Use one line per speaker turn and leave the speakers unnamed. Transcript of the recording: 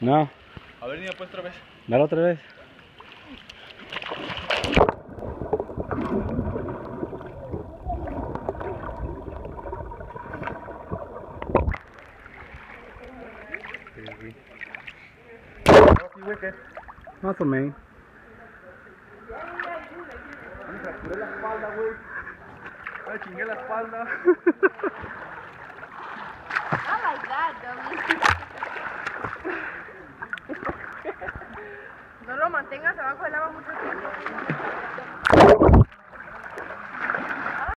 No.
A ver, niña, pues otra vez.
Dale otra vez.
Sí, güey, ¿qué?
Más o menos.
Me fracturé la espalda, güey. Me chingué la espalda.
Not like that, dummy. No lo mantengas abajo del agua mucho tiempo.